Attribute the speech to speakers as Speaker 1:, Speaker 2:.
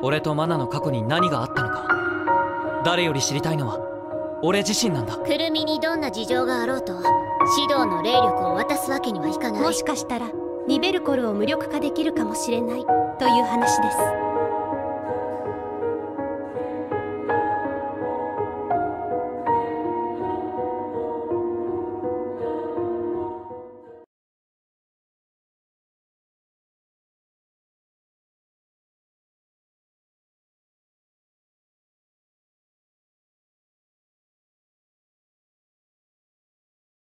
Speaker 1: 俺とマナの過去に何があったのか。誰より知りたいのは俺自身なんだ。
Speaker 2: くるみにどんな事情があろうと指導の霊力を渡すわけにはいかない。
Speaker 3: もしかしたらニベルコルを無力化できるかもしれないという話です。